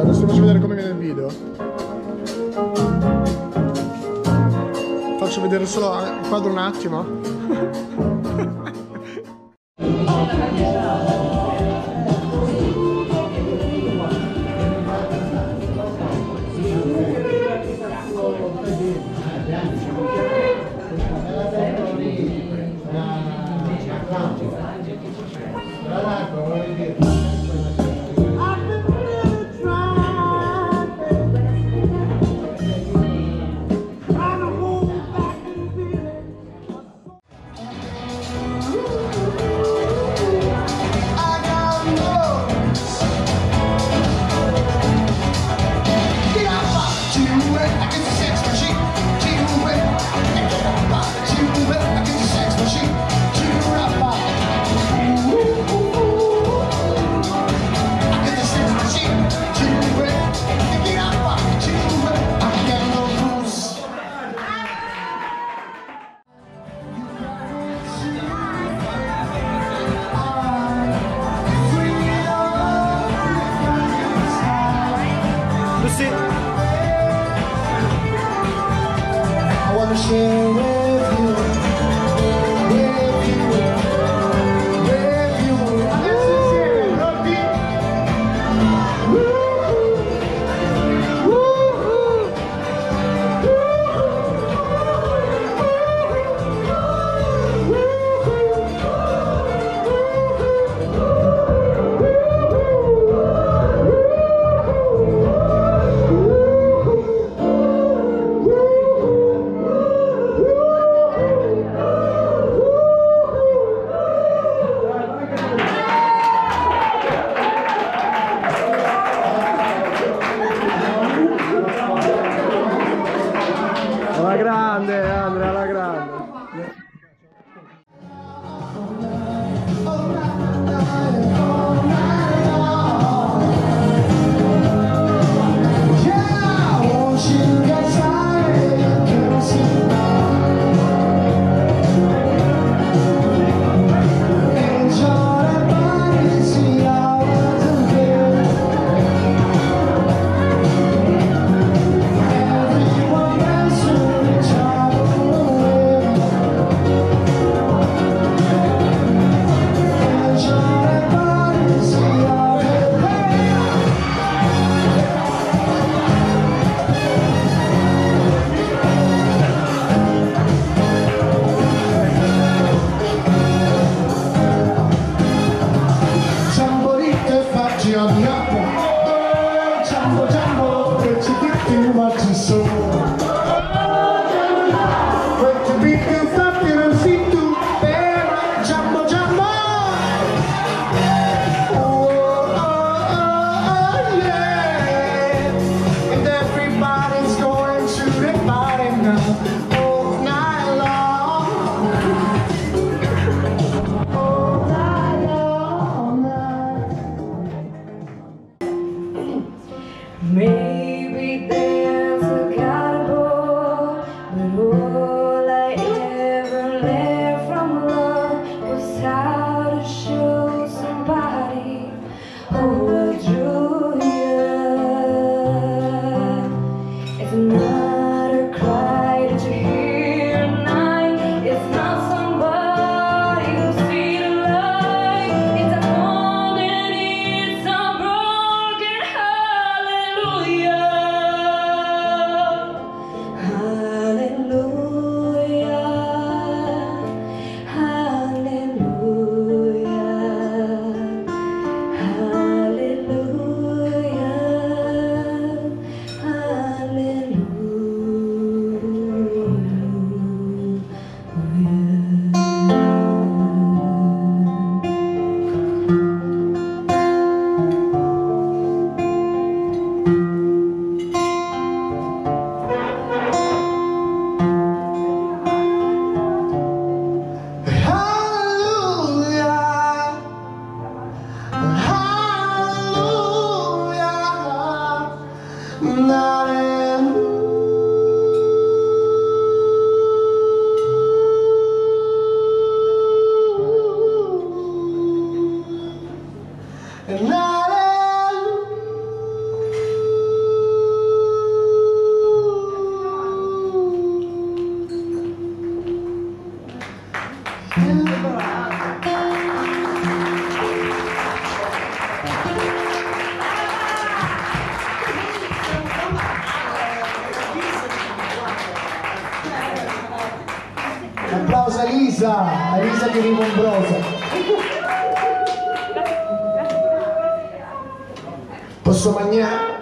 puntata, adesso faccio vedere come viene il video. Faccio vedere solo eh, il quadro un attimo. you watching so Applauso a Lisa, a Lisa di Rivombrosa. Posso mangiare?